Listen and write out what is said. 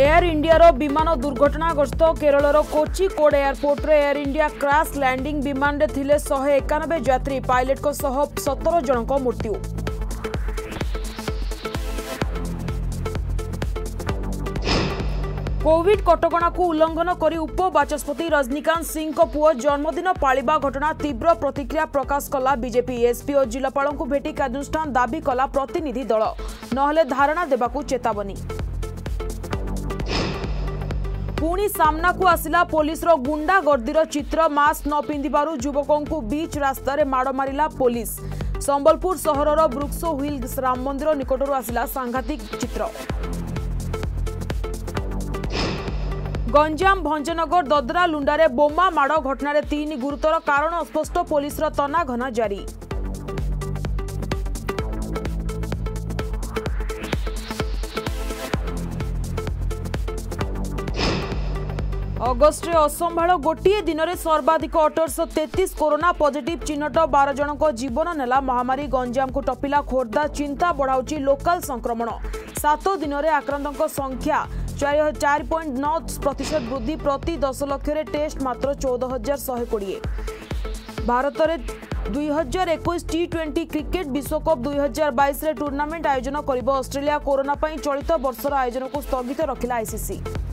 air ଇଣ୍ଡିଆର ବିମାନ ଦୁର୍ଘଟଣାଗ୍ରସ୍ତ କେରଳର କୋଚିକୋଡ୍ ଏୟାରପୋର୍ଟରେ ଏୟାର ଇଣ୍ଡିଆ କ୍ରାସ୍ ଲ୍ୟାଣ୍ଡିଂ ବିମାନରେ ଥିଲେ ଶହେ ଏକାନବେ ଯାତ୍ରୀ ପାଇଲଟଙ୍କ ସହ ସତର ଜଣଙ୍କ ମୃତ୍ୟୁ କୋଭିଡ୍ କଟକଣାକୁ ଉଲ୍ଲଂଘନ କରି ଉପବାଚସ୍ପତି ରଜନୀକାନ୍ତ ସିଂଙ୍କ ପୁଅ ଜନ୍ମଦିନ ପାଳିବା ଘଟଣା ତୀବ୍ର ପ୍ରତିକ୍ରିୟା ପ୍ରକାଶ କଲା ବିଜେପି ଏସ୍ପି ଓ ଜିଲ୍ଲାପାଳଙ୍କୁ ଭେଟି କାର୍ଯ୍ୟାନୁଷ୍ଠାନ ଦାବି କଲା ପ୍ରତିନିଧି ଦଳ ନହେଲେ ଧାରଣା ଦେବାକୁ ଚେତାବନୀ ପୁଣି ସାମ୍ନାକୁ ଆସିଲା ପୋଲିସର ଗୁଣ୍ଡାଗର୍ଦ୍ଦିର ଚିତ୍ର ମାସ୍କ ନ ପିନ୍ଧିବାରୁ ଯୁବକଙ୍କୁ ବିଚ୍ ରାସ୍ତାରେ ମାଡ଼ ମାରିଲା ପୋଲିସ ସମ୍ବଲପୁର ସହରର ବୃକ୍ଷ ହିଲ୍ସ ରାମ ମନ୍ଦିର ନିକଟରୁ ଆସିଲା ସାଂଘାତିକ ଚିତ୍ର ଗଞ୍ଜାମ ଭଞ୍ଜନଗର ଦଦରା ଲୁଣ୍ଡାରେ ବୋମା ମାଡ଼ ଘଟଣାରେ ତିନି ଗୁରୁତର କାରଣ ଅସ୍ପଷ୍ଟ ପୋଲିସର ତନାଘନା ଜାରି ଅଗଷ୍ଟରେ ଅସମ୍ଭାଳ ଗୋଟିଏ ଦିନରେ ସର୍ବାଧିକ ଅଠରଶହ ତେତିଶ କରୋନା ପଜିଟିଭ୍ ଚିହ୍ନଟ ବାର ଜଣଙ୍କ ଜୀବନ ନେଲା ମହାମାରୀ ଗଞ୍ଜାମକୁ ଟପିଲା ଖୋର୍ଦ୍ଧା ଚିନ୍ତା ବଢ଼ାଉଛି ଲୋକାଲ ସଂକ୍ରମଣ ସାତ ଦିନରେ ଆକ୍ରାନ୍ତଙ୍କ ସଂଖ୍ୟା ଚାରି ଚାରି ପଏଣ୍ଟ ନଅ ପ୍ରତିଶତ ବୃଦ୍ଧି ପ୍ରତି ଦଶ ଲକ୍ଷରେ ଟେଷ୍ଟ ମାତ୍ର ଚଉଦ ହଜାର ଶହେ କୋଡ଼ିଏ ଭାରତରେ ଦୁଇ ହଜାର ଏକୋଇଶ ଟି ଟ୍ୱେଣ୍ଟି କ୍ରିକେଟ୍ ବିଶ୍ୱକପ୍ ଦୁଇ ହଜାର ବାଇଶରେ ଟୁର୍ଣ୍ଣାମେଣ୍ଟ ଆୟୋଜନ କରିବ ଅଷ୍ଟ୍ରେଲିଆ କରୋନା ପାଇଁ ଚଳିତ ବର୍ଷର ଆୟୋଜନକୁ ସ୍ଥଗିତ ରଖିଲା ଆଇସିସି